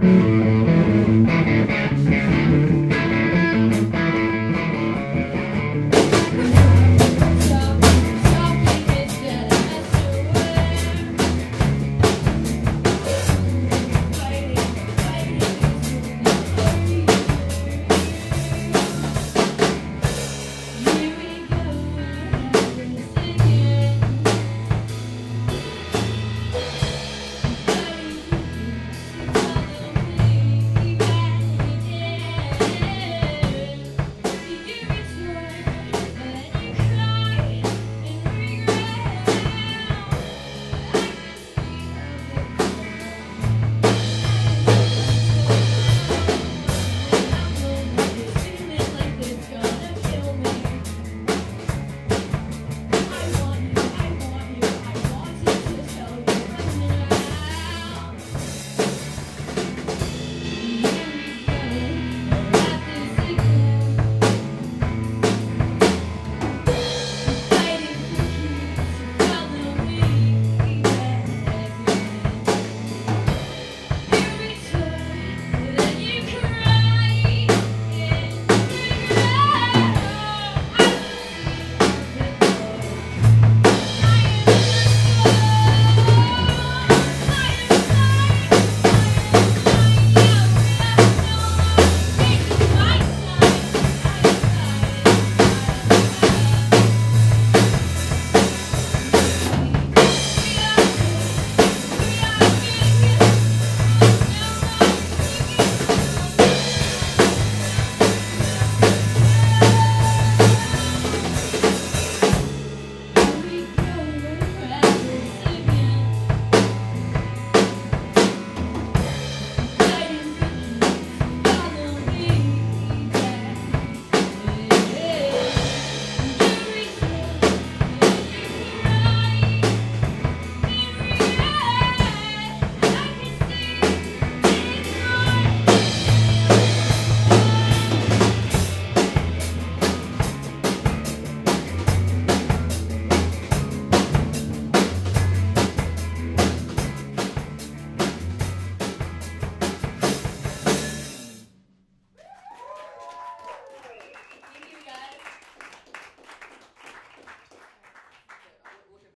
Bye.